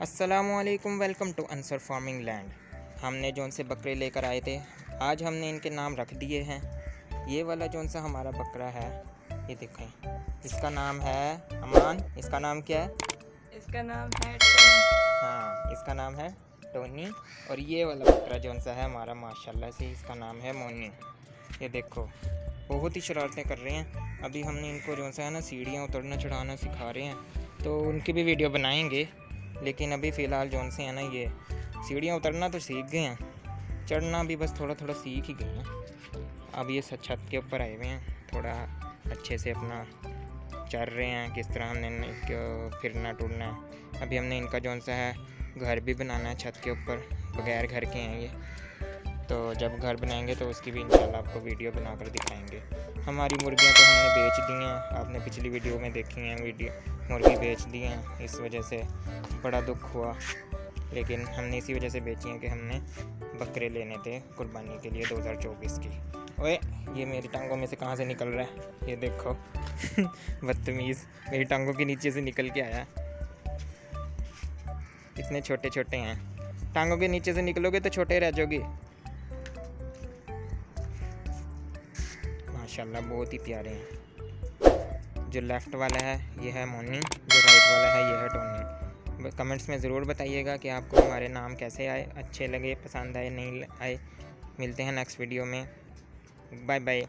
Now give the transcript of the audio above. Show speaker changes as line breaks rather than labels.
असलकम welcome to answer farming land हमने जौन से बकरे लेकर आए थे आज हमने इनके नाम रख दिए हैं। ये वाला जौन सा हमारा बकरा है ये देखें। इसका नाम है अमान इसका नाम क्या है?
इसका नाम है टोनी।
हाँ इसका नाम है टोनी। और ये वाला बकरा जौन सा है हमारा माशाल्लाह से इसका नाम है मोनी। ये देखो बहुत ही शरारतें कर रहे हैं। अभी हमने इनको जौन सा है ना सीढ़ियाँ उतरना चढ़ाना सिखा रहे हैं। तो उनकी भी वीडियो बनाएँगे। लेकिन अभी फ़िलहाल जौन से है ना ये सीढ़ियाँ उतरना तो सीख गए हैं। चढ़ना भी बस थोड़ा थोड़ा सीख ही गए हैं। अब ये छत के ऊपर आए हुए हैं। थोड़ा अच्छे से अपना चढ़ रहे हैं, किस तरह हमने फिरना, टूरना। है अभी हमने इनका जौन सा है, घर भी बनाना है छत के ऊपर, बगैर घर के हैं ये। तो जब घर बनाएँगे तो उसकी भी इंशाल्लाह आपको वीडियो बनाकर दिखाएँगे। हमारी मुर्गियाँ तो हमने बेच दी हैं। आपने पिछली वीडियो में देखी हैं वीडियो, मुर्गी बेच दी हैं। इस वजह से बड़ा दुख हुआ। लेकिन हमने इसी वजह से बेची हैं कि हमने बकरे लेने थे कुर्बानी के लिए 2024 की। ओए, ये मेरी टांगों में से कहाँ से निकल रहा है? ये देखो, बदतमीज़। मेरी टांगों के नीचे से निकल के आया। इतने छोटे छोटे हैं। टांगों के नीचे से निकलोगे तो छोटे रह जाओगे। माशाल्लाह, बहुत ही प्यारे हैं। जो लेफ़्ट वाला है, ये है मोनी जो राइट वाला है, ये है टोनी। कमेंट्स में ज़रूर बताइएगा कि आपको हमारे नाम कैसे आए, अच्छे लगे, पसंद आए, नहीं आए। मिलते हैं नेक्स्ट वीडियो में। Bye bye